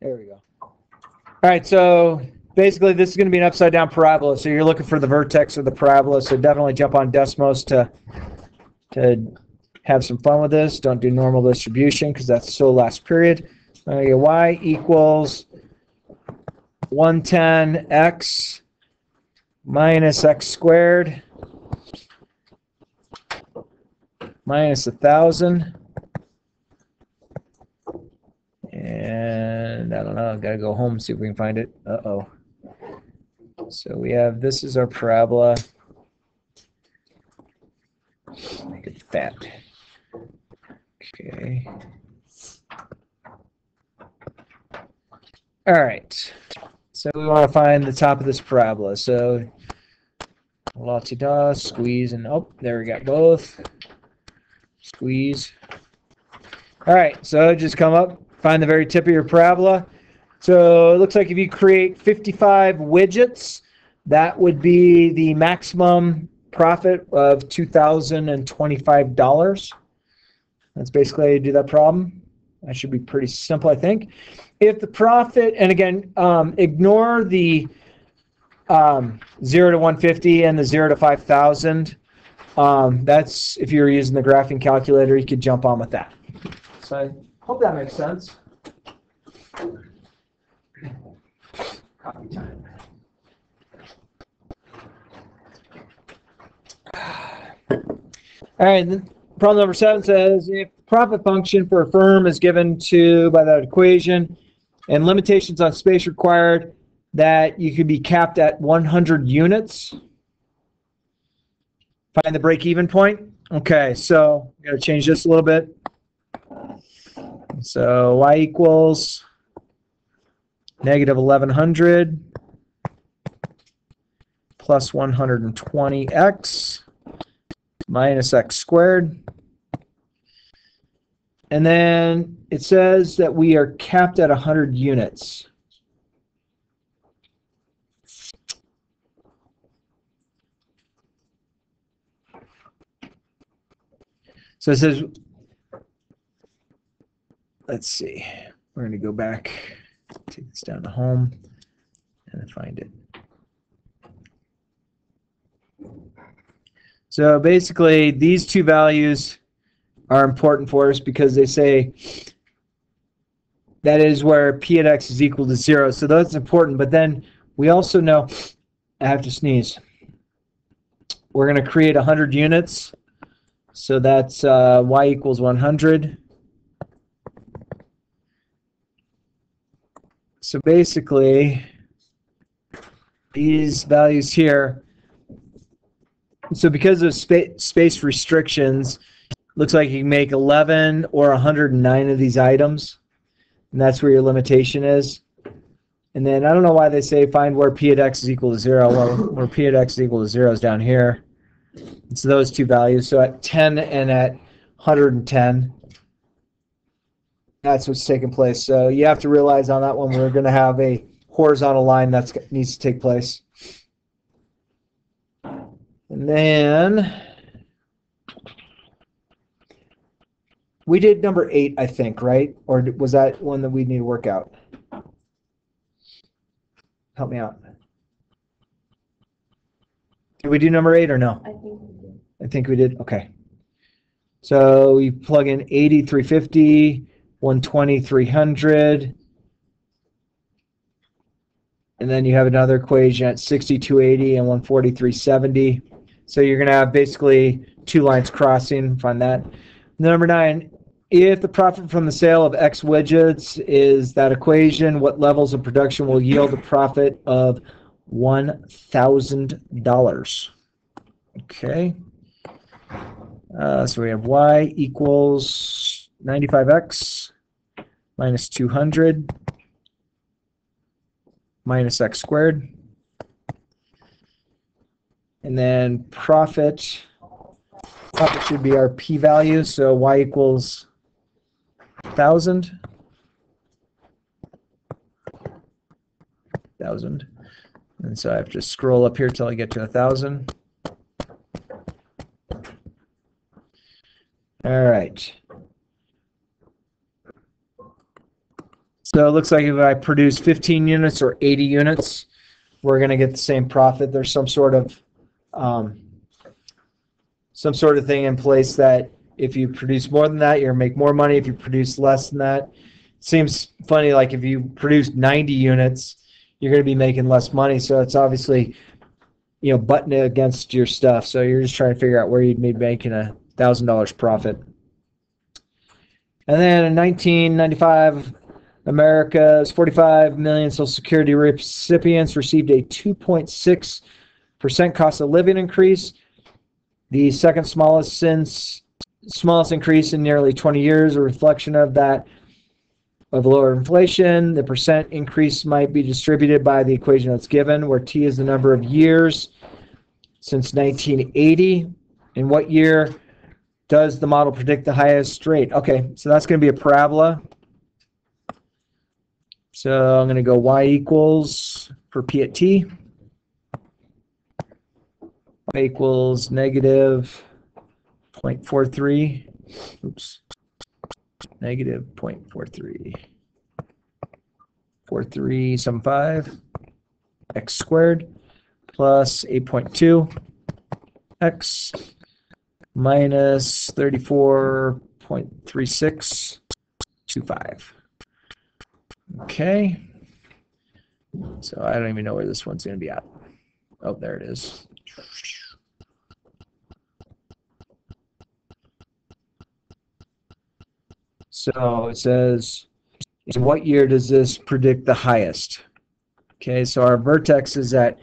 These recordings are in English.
There we go. All right, so basically this is going to be an upside down parabola. So you're looking for the vertex of the parabola. So definitely jump on Desmos to to have some fun with this. Don't do normal distribution because that's so last period. Uh, y equals 110x minus x squared minus 1,000 I don't know, I've gotta go home see if we can find it. Uh-oh. So we have, this is our parabola. Make it fat. Okay. All right. So we want to find the top of this parabola. So la-ti-da, squeeze, and oh, there we got both. Squeeze. All right, so just come up, find the very tip of your parabola. So it looks like if you create 55 widgets, that would be the maximum profit of $2,025. That's basically how you do that problem. That should be pretty simple, I think. If the profit, and again, um, ignore the um, 0 to 150 and the 0 to 5,000. Um, that's, if you're using the graphing calculator, you could jump on with that. So hope that makes sense. Copy time. All right, problem number seven says if profit function for a firm is given to by that equation and limitations on space required that you could be capped at 100 units. Find the break-even point. Okay, so we got to change this a little bit. So y equals negative 1100 plus 120x minus x squared. And then it says that we are capped at 100 units. So it says, let's see, we're going to go back, take this down to home, and find it. So basically, these two values are important for us because they say that is where p at x is equal to 0. So that's important. But then we also know, I have to sneeze, we're going to create 100 units. So that's uh, y equals 100. So basically, these values here so because of spa space restrictions, looks like you can make 11 or 109 of these items, and that's where your limitation is. And then I don't know why they say find where p at x is equal to 0. Well, where p at x is equal to 0 is down here. It's those two values. So at 10 and at 110, that's what's taking place. So you have to realize on that one we're going to have a horizontal line that needs to take place. And then we did number eight, I think, right? Or was that one that we need to work out? Help me out. Did we do number eight or no? I think we did. I think we did. Okay. So we plug in 80, 350, 120, 300. And then you have another equation at 6280 and 140, 370. So you're going to have basically two lines crossing. Find that. Number nine, if the profit from the sale of X widgets is that equation, what levels of production will yield a profit of $1,000? Okay. Uh, so we have y equals 95x minus 200 minus x squared. And then profit, profit should be our p-value, so y equals 1,000. 1,000. And so I have to scroll up here till I get to 1,000. All right. So it looks like if I produce 15 units or 80 units, we're going to get the same profit. There's some sort of um, some sort of thing in place that if you produce more than that, you're make more money. If you produce less than that, seems funny. Like if you produce 90 units, you're going to be making less money. So it's obviously you know button it against your stuff. So you're just trying to figure out where you'd be making a thousand dollars profit. And then in 1995, America's 45 million Social Security recipients received a 2.6% cost of living increase, the second smallest since smallest increase in nearly 20 years, a reflection of that of lower inflation. The percent increase might be distributed by the equation that's given, where t is the number of years since 1980. In what year does the model predict the highest rate? Okay, so that's going to be a parabola. So I'm going to go y equals for p at t. y equals negative 0.43. Oops. Negative 0.43. 4375 x squared plus 8.2 x minus 34.3625. Okay. So I don't even know where this one's going to be at. Oh, there it is. So it says, in what year does this predict the highest? Okay, so our vertex is at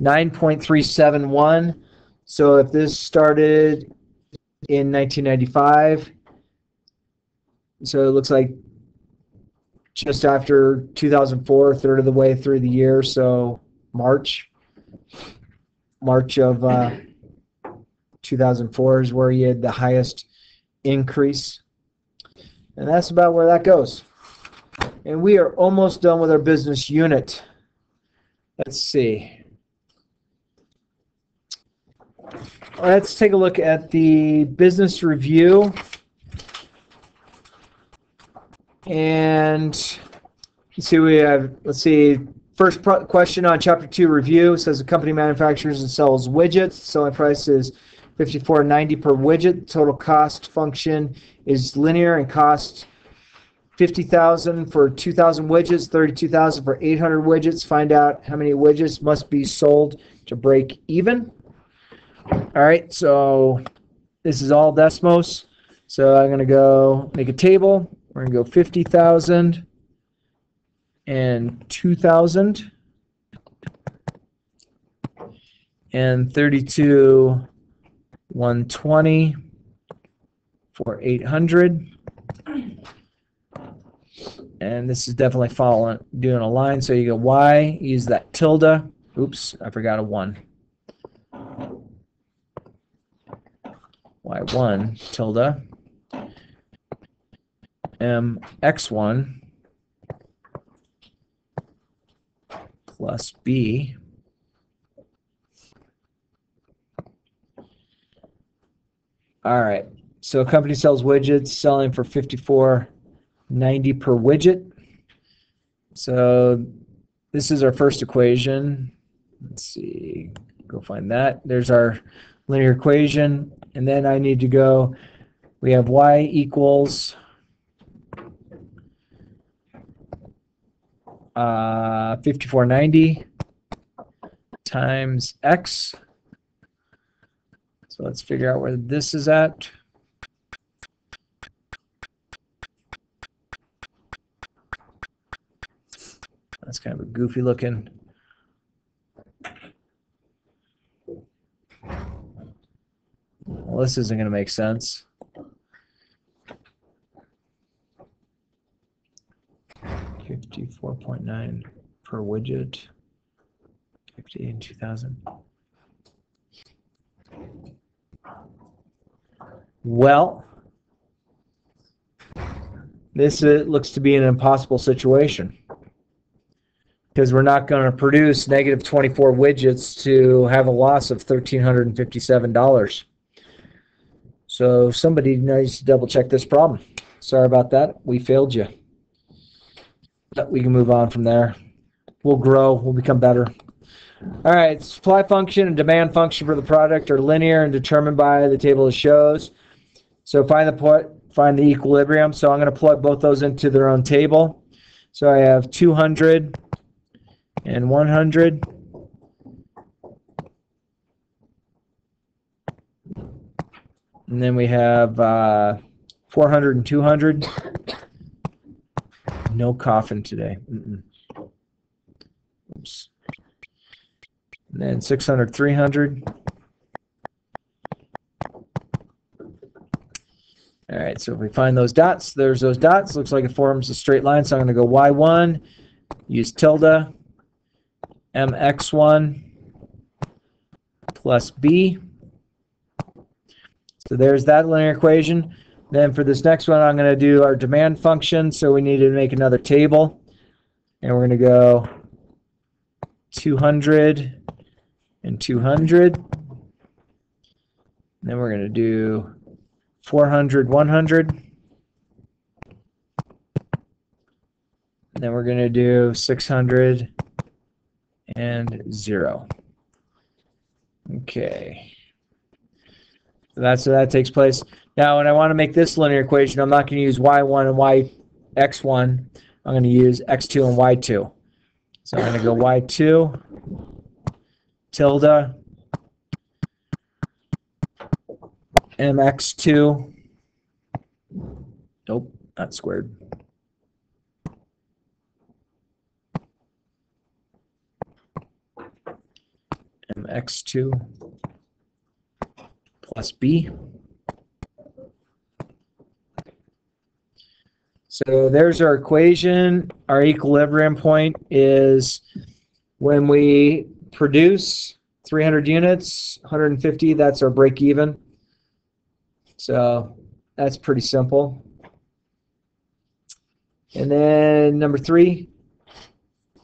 9.371. So if this started in 1995, so it looks like just after 2004, third of the way through the year, so March, March of uh, 2004 is where you had the highest increase. And that's about where that goes. And we are almost done with our business unit. Let's see. Let's take a look at the business review. And see, we have, let's see, first question on chapter two review says the company manufactures and sells widgets. Selling price is 54.90 per widget. Total cost function is linear and cost 50,000 for 2,000 widgets, 32,000 for 800 widgets. Find out how many widgets must be sold to break even. All right, so this is all Desmos. So I'm going to go make a table. We're going to go 50,000 and 2,000 and 32 120 for 800 and this is definitely following doing a line. So you go y use that tilde. Oops I forgot a 1 y1 tilde m x1 plus b all right so a company sells widgets selling for 54.90 per widget. So this is our first equation. Let's see go find that. There's our linear equation and then I need to go, we have y equals uh, 5490 times x. So let's figure out where this is at. That's kind of a goofy looking Well, this isn't going to make sense. Fifty-four point nine per widget. Fifty and two thousand. Well, this looks to be an impossible situation because we're not going to produce negative 24 widgets to have a loss of $1,357. So somebody needs to double check this problem. Sorry about that. We failed you. We can move on from there. We'll grow. We'll become better. All right, supply function and demand function for the product are linear and determined by the table of shows. So find the point, find the equilibrium. So I'm going to plug both those into their own table. So I have 200 and 100. And then we have uh, 400 and 200. No coffin today. Mm -mm. Oops. And then 600, 300. All right, so if we find those dots, there's those dots. Looks like it forms a straight line, so I'm going to go y1, use tilde, mx1 plus b. So there's that linear equation. Then for this next one, I'm going to do our demand function. So we need to make another table. And we're going to go 200 and 200. And then we're going to do 400, 100. And then we're going to do 600 and 0. Okay. That's so that takes place. Now, when I want to make this linear equation, I'm not going to use y1 and y x1. I'm going to use x2 and y2. So I'm going to go y2 tilde mx2. Nope, not squared. mx2 plus b. So there's our equation. Our equilibrium point is when we produce 300 units, 150, that's our break even. So that's pretty simple. And then number three,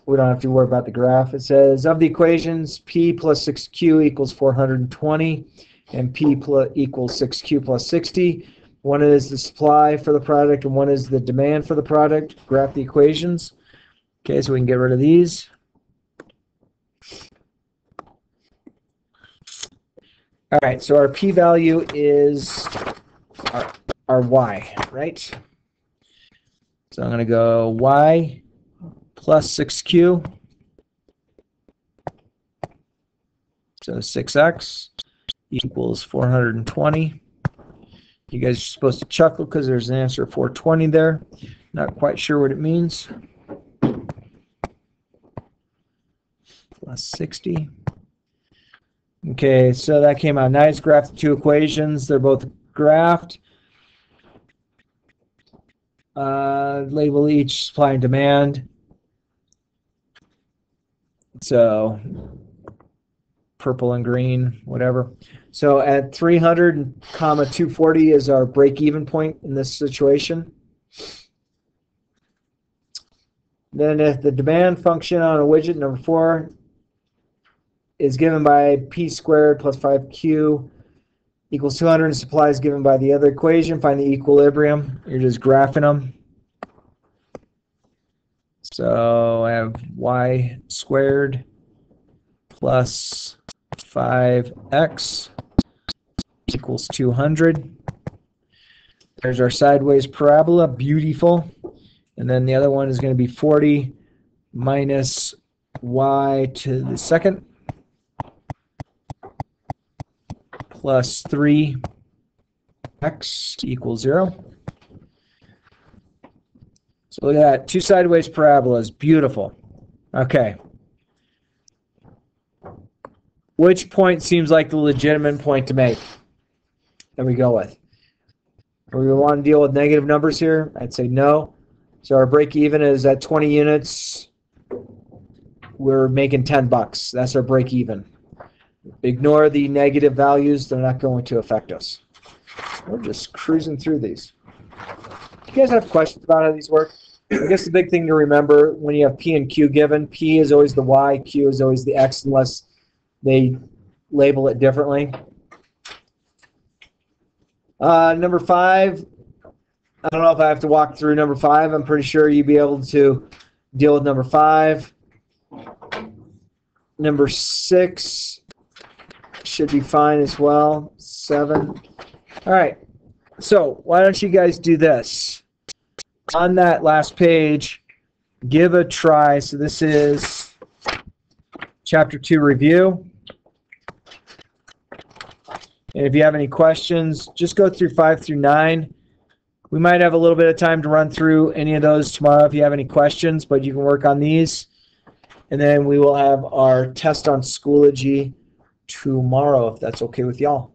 we don't have to worry about the graph. It says of the equations, P plus 6Q equals 420 and P plus equals 6Q plus 60. One is the supply for the product and one is the demand for the product. Graph the equations. Okay, so we can get rid of these. All right, so our p-value is our, our y, right? So I'm going to go y plus 6q. So 6x equals 420. You guys are supposed to chuckle because there's an answer 420 there. Not quite sure what it means. Plus 60. Okay, so that came out nice. Graph the two equations. They're both graphed. Uh, label each supply and demand. So purple and green, whatever. So at 300 comma 240 is our break-even point in this situation. Then if the demand function on a widget number four is given by p squared plus 5q equals 200 and supply is given by the other equation, find the equilibrium. You're just graphing them. So I have y squared plus 5x equals 200. There's our sideways parabola, beautiful. And then the other one is going to be 40 minus y to the second plus 3x equals 0. So look at that, two sideways parabolas, beautiful. Okay. Which point seems like the legitimate point to make? That we go with. Do we want to deal with negative numbers here? I'd say no. So our break even is at 20 units. We're making 10 bucks. That's our break even. Ignore the negative values. They're not going to affect us. We're just cruising through these. You guys have questions about how these work? I guess the big thing to remember when you have P and Q given, P is always the Y, Q is always the X unless they label it differently. Uh, number five, I don't know if I have to walk through number five. I'm pretty sure you'd be able to deal with number five. Number six should be fine as well. Seven. All right. So why don't you guys do this? On that last page, give a try. So this is chapter two review. And if you have any questions, just go through five through nine. We might have a little bit of time to run through any of those tomorrow if you have any questions, but you can work on these. And then we will have our test on Schoology tomorrow, if that's okay with y'all.